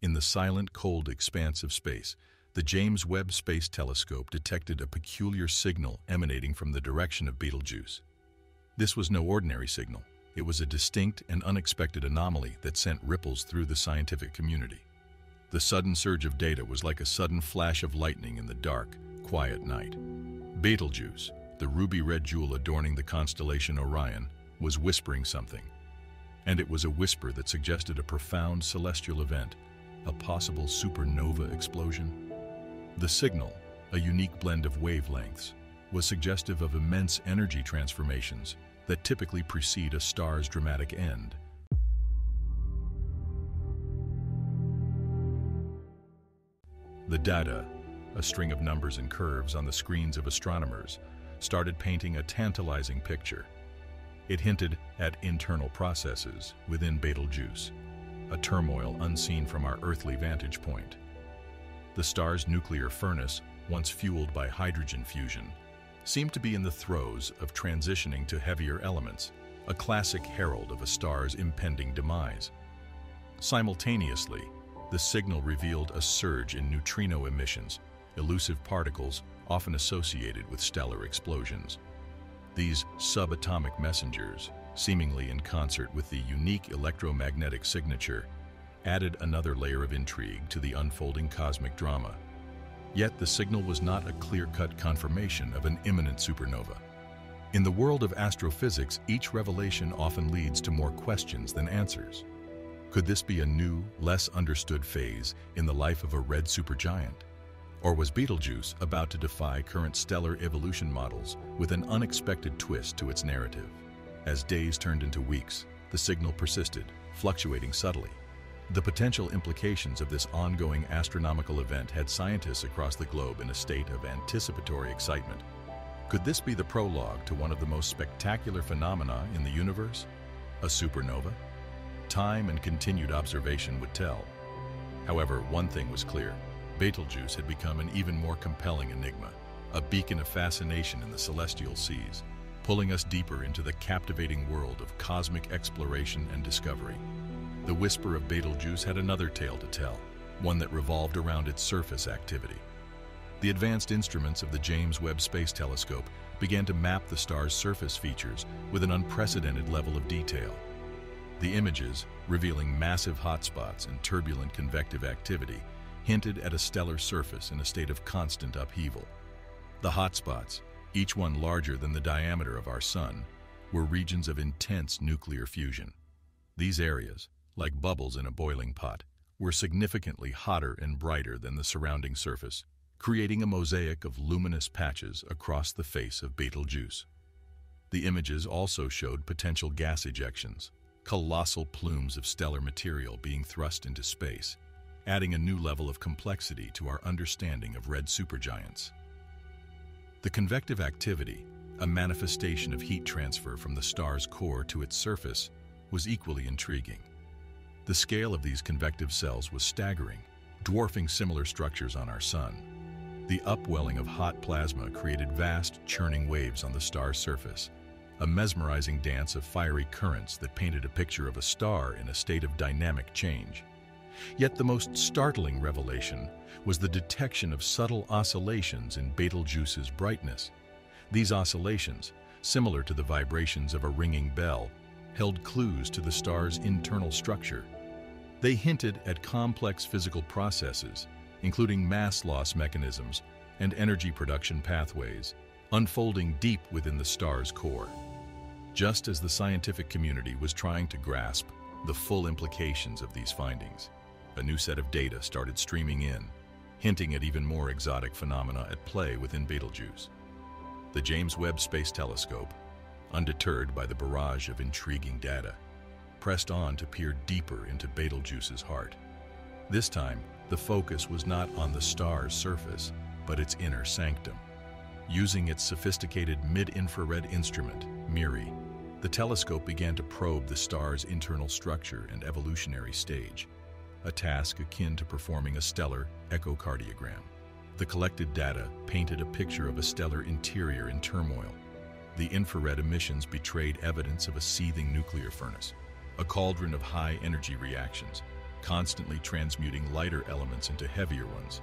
In the silent, cold expanse of space, the James Webb Space Telescope detected a peculiar signal emanating from the direction of Betelgeuse. This was no ordinary signal. It was a distinct and unexpected anomaly that sent ripples through the scientific community. The sudden surge of data was like a sudden flash of lightning in the dark, quiet night. Betelgeuse, the ruby-red jewel adorning the constellation Orion, was whispering something. And it was a whisper that suggested a profound celestial event, a possible supernova explosion. The signal, a unique blend of wavelengths, was suggestive of immense energy transformations that typically precede a star's dramatic end. The data, a string of numbers and curves on the screens of astronomers, started painting a tantalizing picture. It hinted at internal processes within Betelgeuse, a turmoil unseen from our earthly vantage point. The star's nuclear furnace, once fueled by hydrogen fusion, seemed to be in the throes of transitioning to heavier elements, a classic herald of a star's impending demise. Simultaneously, the signal revealed a surge in neutrino emissions, elusive particles often associated with stellar explosions. These subatomic messengers, seemingly in concert with the unique electromagnetic signature, added another layer of intrigue to the unfolding cosmic drama. Yet the signal was not a clear-cut confirmation of an imminent supernova. In the world of astrophysics, each revelation often leads to more questions than answers. Could this be a new, less understood phase in the life of a red supergiant? Or was Betelgeuse about to defy current stellar evolution models with an unexpected twist to its narrative? As days turned into weeks, the signal persisted, fluctuating subtly. The potential implications of this ongoing astronomical event had scientists across the globe in a state of anticipatory excitement. Could this be the prologue to one of the most spectacular phenomena in the universe? A supernova? Time and continued observation would tell. However, one thing was clear. Betelgeuse had become an even more compelling enigma, a beacon of fascination in the celestial seas, pulling us deeper into the captivating world of cosmic exploration and discovery. The whisper of Betelgeuse had another tale to tell, one that revolved around its surface activity. The advanced instruments of the James Webb Space Telescope began to map the star's surface features with an unprecedented level of detail. The images, revealing massive hotspots and turbulent convective activity, hinted at a stellar surface in a state of constant upheaval. The hotspots, each one larger than the diameter of our Sun, were regions of intense nuclear fusion. These areas, like bubbles in a boiling pot, were significantly hotter and brighter than the surrounding surface, creating a mosaic of luminous patches across the face of Betelgeuse. The images also showed potential gas ejections, colossal plumes of stellar material being thrust into space, adding a new level of complexity to our understanding of red supergiants. The convective activity, a manifestation of heat transfer from the star's core to its surface, was equally intriguing. The scale of these convective cells was staggering, dwarfing similar structures on our Sun. The upwelling of hot plasma created vast, churning waves on the star's surface, a mesmerizing dance of fiery currents that painted a picture of a star in a state of dynamic change. Yet the most startling revelation was the detection of subtle oscillations in Betelgeuse's brightness. These oscillations, similar to the vibrations of a ringing bell, held clues to the star's internal structure. They hinted at complex physical processes, including mass loss mechanisms and energy production pathways, unfolding deep within the star's core. Just as the scientific community was trying to grasp the full implications of these findings, a new set of data started streaming in, hinting at even more exotic phenomena at play within Betelgeuse. The James Webb Space Telescope, undeterred by the barrage of intriguing data, pressed on to peer deeper into Betelgeuse's heart. This time, the focus was not on the star's surface, but its inner sanctum. Using its sophisticated mid-infrared instrument, MIRI, the telescope began to probe the star's internal structure and evolutionary stage, a task akin to performing a stellar echocardiogram. The collected data painted a picture of a stellar interior in turmoil. The infrared emissions betrayed evidence of a seething nuclear furnace, a cauldron of high-energy reactions, constantly transmuting lighter elements into heavier ones.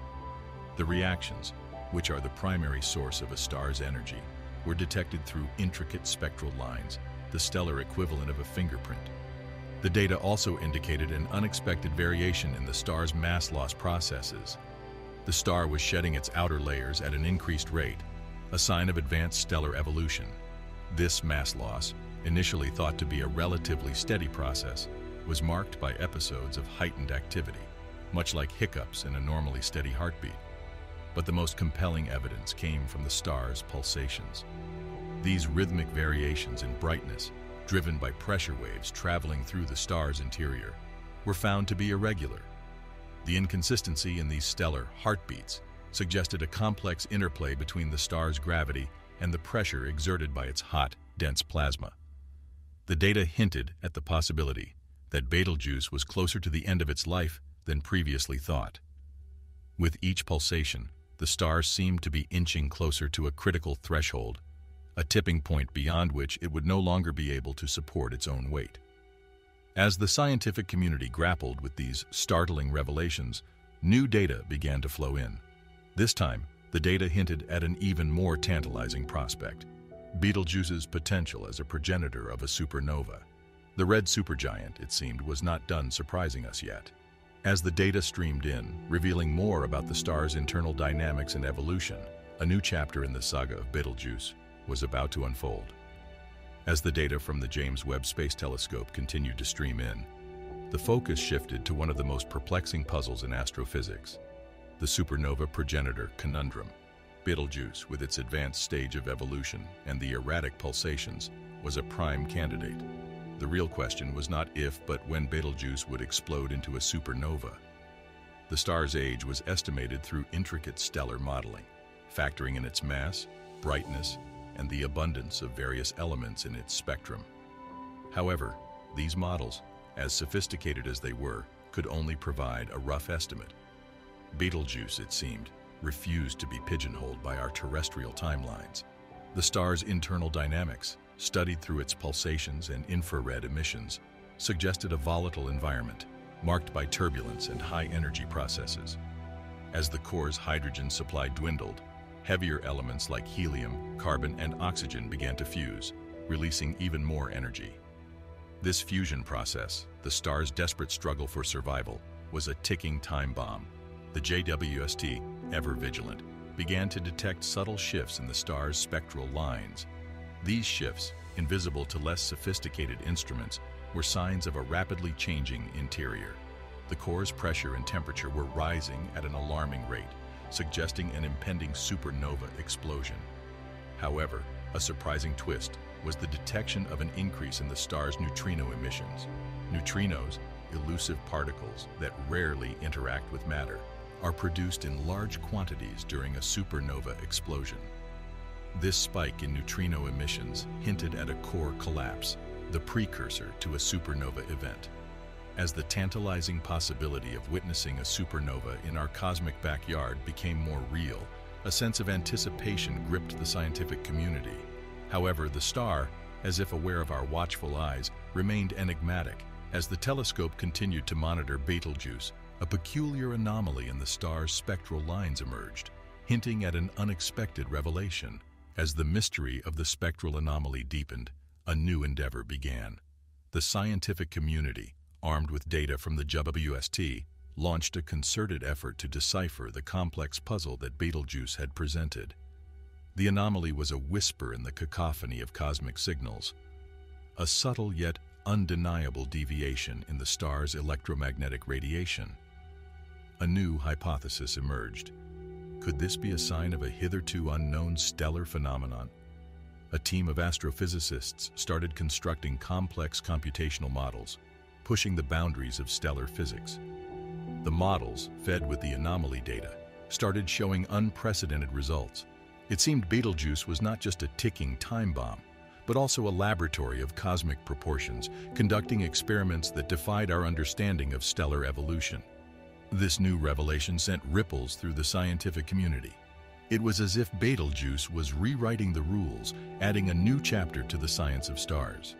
The reactions, which are the primary source of a star's energy, were detected through intricate spectral lines, the stellar equivalent of a fingerprint. The data also indicated an unexpected variation in the star's mass loss processes. The star was shedding its outer layers at an increased rate, a sign of advanced stellar evolution. This mass loss, initially thought to be a relatively steady process, was marked by episodes of heightened activity, much like hiccups in a normally steady heartbeat. But the most compelling evidence came from the star's pulsations. These rhythmic variations in brightness, driven by pressure waves traveling through the star's interior, were found to be irregular. The inconsistency in these stellar heartbeats suggested a complex interplay between the star's gravity and the pressure exerted by its hot, dense plasma. The data hinted at the possibility that Betelgeuse was closer to the end of its life than previously thought. With each pulsation, the star seemed to be inching closer to a critical threshold, a tipping point beyond which it would no longer be able to support its own weight. As the scientific community grappled with these startling revelations, new data began to flow in. This time, the data hinted at an even more tantalizing prospect, Betelgeuse's potential as a progenitor of a supernova. The red supergiant, it seemed, was not done surprising us yet. As the data streamed in, revealing more about the star's internal dynamics and evolution, a new chapter in the saga of Betelgeuse was about to unfold. As the data from the James Webb Space Telescope continued to stream in, the focus shifted to one of the most perplexing puzzles in astrophysics, the supernova progenitor conundrum. Betelgeuse, with its advanced stage of evolution and the erratic pulsations, was a prime candidate. The real question was not if but when Betelgeuse would explode into a supernova. The star's age was estimated through intricate stellar modeling, factoring in its mass, brightness, and the abundance of various elements in its spectrum. However, these models, as sophisticated as they were, could only provide a rough estimate. Betelgeuse, it seemed, refused to be pigeonholed by our terrestrial timelines. The star's internal dynamics, studied through its pulsations and infrared emissions, suggested a volatile environment marked by turbulence and high-energy processes. As the core's hydrogen supply dwindled, heavier elements like helium, carbon, and oxygen began to fuse, releasing even more energy. This fusion process, the star's desperate struggle for survival, was a ticking time bomb. The JWST, ever vigilant, began to detect subtle shifts in the star's spectral lines, these shifts, invisible to less sophisticated instruments, were signs of a rapidly changing interior. The core's pressure and temperature were rising at an alarming rate, suggesting an impending supernova explosion. However, a surprising twist was the detection of an increase in the star's neutrino emissions. Neutrinos, elusive particles that rarely interact with matter, are produced in large quantities during a supernova explosion. This spike in neutrino emissions hinted at a core collapse, the precursor to a supernova event. As the tantalizing possibility of witnessing a supernova in our cosmic backyard became more real, a sense of anticipation gripped the scientific community. However, the star, as if aware of our watchful eyes, remained enigmatic as the telescope continued to monitor Betelgeuse, a peculiar anomaly in the star's spectral lines emerged, hinting at an unexpected revelation. As the mystery of the spectral anomaly deepened, a new endeavor began. The scientific community, armed with data from the JWST, launched a concerted effort to decipher the complex puzzle that Betelgeuse had presented. The anomaly was a whisper in the cacophony of cosmic signals, a subtle yet undeniable deviation in the star's electromagnetic radiation. A new hypothesis emerged, could this be a sign of a hitherto unknown stellar phenomenon? A team of astrophysicists started constructing complex computational models, pushing the boundaries of stellar physics. The models, fed with the anomaly data, started showing unprecedented results. It seemed Betelgeuse was not just a ticking time bomb, but also a laboratory of cosmic proportions, conducting experiments that defied our understanding of stellar evolution. This new revelation sent ripples through the scientific community. It was as if Betelgeuse was rewriting the rules, adding a new chapter to the science of stars.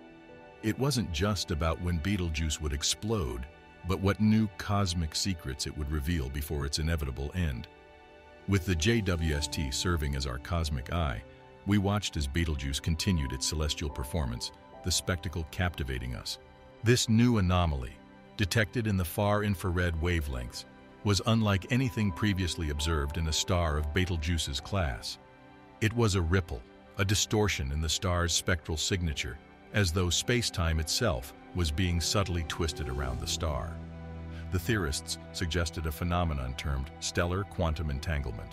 It wasn't just about when Betelgeuse would explode, but what new cosmic secrets it would reveal before its inevitable end. With the JWST serving as our cosmic eye, we watched as Betelgeuse continued its celestial performance, the spectacle captivating us. This new anomaly, detected in the far infrared wavelengths, was unlike anything previously observed in a star of Betelgeuse's class. It was a ripple, a distortion in the star's spectral signature, as though space-time itself was being subtly twisted around the star. The theorists suggested a phenomenon termed stellar quantum entanglement,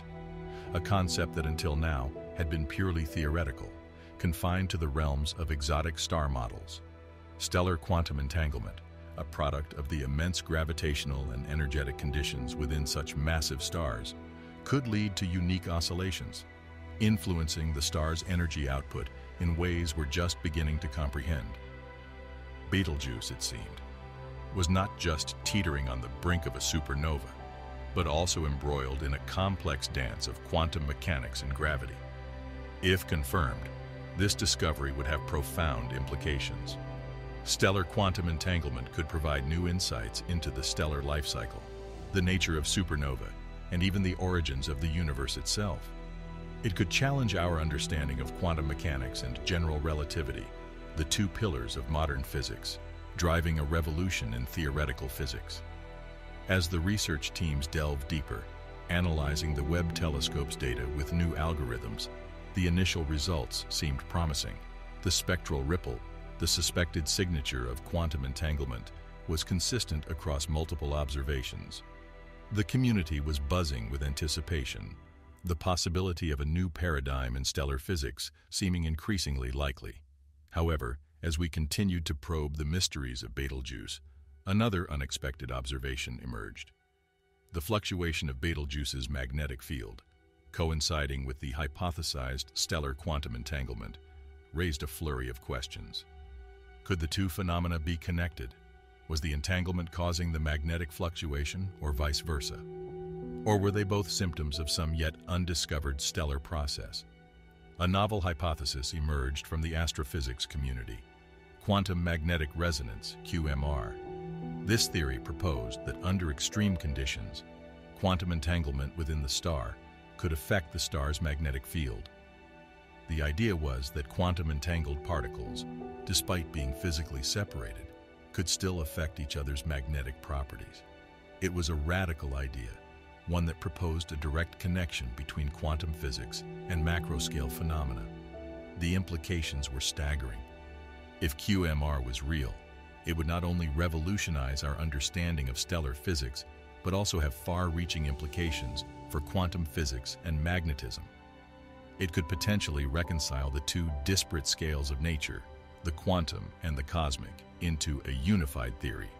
a concept that until now had been purely theoretical, confined to the realms of exotic star models. Stellar quantum entanglement, a product of the immense gravitational and energetic conditions within such massive stars, could lead to unique oscillations, influencing the star's energy output in ways we're just beginning to comprehend. Betelgeuse, it seemed, was not just teetering on the brink of a supernova, but also embroiled in a complex dance of quantum mechanics and gravity. If confirmed, this discovery would have profound implications. Stellar quantum entanglement could provide new insights into the stellar life cycle, the nature of supernova, and even the origins of the universe itself. It could challenge our understanding of quantum mechanics and general relativity, the two pillars of modern physics, driving a revolution in theoretical physics. As the research teams delve deeper, analyzing the Webb telescope's data with new algorithms, the initial results seemed promising. The spectral ripple, the suspected signature of quantum entanglement, was consistent across multiple observations. The community was buzzing with anticipation, the possibility of a new paradigm in stellar physics seeming increasingly likely. However, as we continued to probe the mysteries of Betelgeuse, another unexpected observation emerged. The fluctuation of Betelgeuse's magnetic field, coinciding with the hypothesized stellar quantum entanglement, raised a flurry of questions. Could the two phenomena be connected? Was the entanglement causing the magnetic fluctuation or vice versa? Or were they both symptoms of some yet undiscovered stellar process? A novel hypothesis emerged from the astrophysics community, quantum magnetic resonance, QMR. This theory proposed that under extreme conditions, quantum entanglement within the star could affect the star's magnetic field. The idea was that quantum entangled particles, despite being physically separated, could still affect each other's magnetic properties. It was a radical idea, one that proposed a direct connection between quantum physics and macroscale phenomena. The implications were staggering. If QMR was real, it would not only revolutionize our understanding of stellar physics, but also have far-reaching implications for quantum physics and magnetism. It could potentially reconcile the two disparate scales of nature, the quantum and the cosmic, into a unified theory.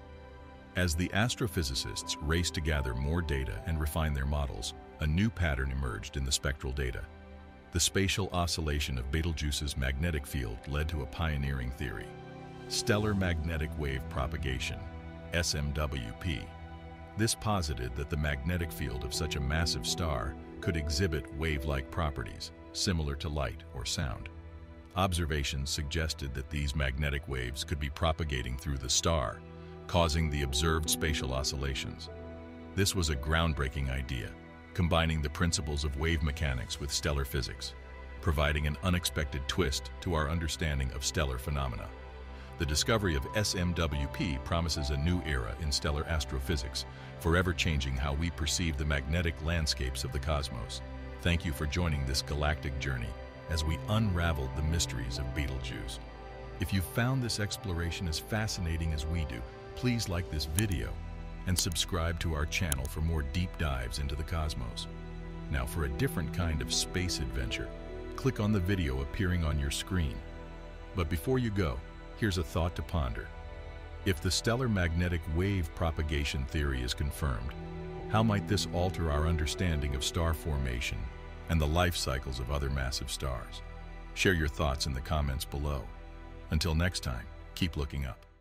As the astrophysicists raced to gather more data and refine their models, a new pattern emerged in the spectral data. The spatial oscillation of Betelgeuse's magnetic field led to a pioneering theory. Stellar magnetic wave propagation, SMWP. This posited that the magnetic field of such a massive star could exhibit wave-like properties, similar to light or sound. Observations suggested that these magnetic waves could be propagating through the star, causing the observed spatial oscillations. This was a groundbreaking idea, combining the principles of wave mechanics with stellar physics, providing an unexpected twist to our understanding of stellar phenomena. The discovery of SMWP promises a new era in stellar astrophysics, forever changing how we perceive the magnetic landscapes of the cosmos. Thank you for joining this galactic journey as we unraveled the mysteries of Betelgeuse. If you found this exploration as fascinating as we do, please like this video and subscribe to our channel for more deep dives into the cosmos. Now for a different kind of space adventure, click on the video appearing on your screen. But before you go, here's a thought to ponder. If the stellar magnetic wave propagation theory is confirmed, how might this alter our understanding of star formation and the life cycles of other massive stars? Share your thoughts in the comments below. Until next time, keep looking up.